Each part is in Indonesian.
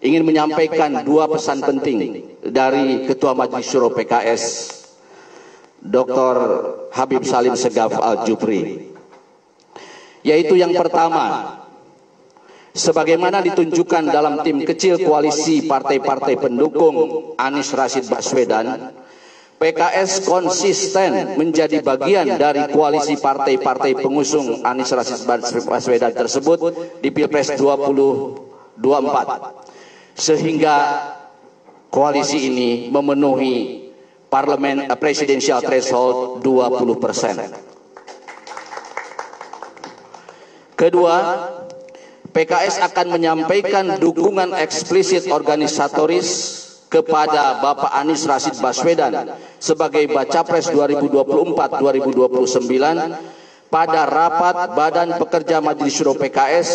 ingin menyampaikan dua pesan penting dari Ketua Majelis Syuro PKS Dr. Habib Salim Segaf Al-Jupri. Yaitu yang pertama, sebagaimana ditunjukkan dalam tim kecil koalisi partai-partai pendukung Anies Rashid Baswedan, PKS konsisten menjadi bagian dari koalisi partai-partai pengusung Anies Rashid Baswedan tersebut di Pilpres 2024. Sehingga koalisi ini memenuhi parlemen uh, presidensial threshold 20 persen. Kedua, PKS akan menyampaikan dukungan eksplisit organisatoris kepada Bapak Anies Rashid Baswedan sebagai Baca Pres 2024-2029 pada rapat Badan Pekerja Majelis Syuro PKS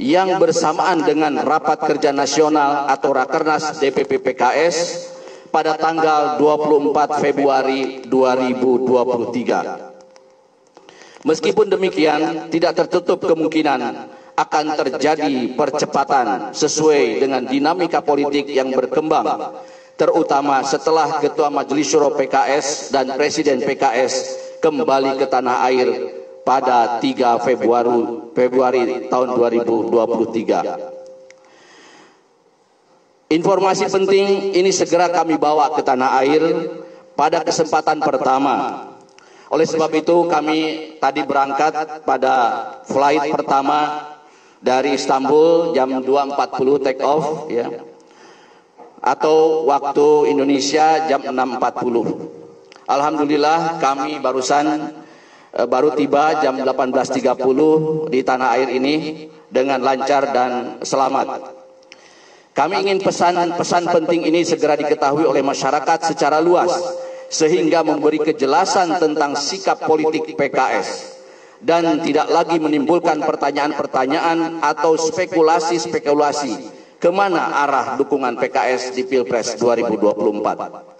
yang bersamaan dengan rapat kerja nasional atau Rakernas DPP PKS pada tanggal 24 Februari 2023. Meskipun demikian, tidak tertutup kemungkinan akan terjadi percepatan sesuai dengan dinamika politik yang berkembang, terutama setelah Ketua Majelis Syuro PKS dan Presiden PKS kembali ke tanah air pada 3 Februari, Februari tahun 2023. Informasi penting ini segera kami bawa ke tanah air pada kesempatan pertama. Oleh sebab itu kami tadi berangkat pada flight pertama dari Istanbul jam 2.40 take off ya. Atau waktu Indonesia jam 6.40. Alhamdulillah kami barusan baru tiba jam 18.30 di tanah air ini dengan lancar dan selamat. Kami ingin pesan-pesan penting ini segera diketahui oleh masyarakat secara luas sehingga memberi kejelasan tentang sikap politik PKS dan tidak lagi menimbulkan pertanyaan-pertanyaan atau spekulasi-spekulasi ke mana arah dukungan PKS di Pilpres 2024.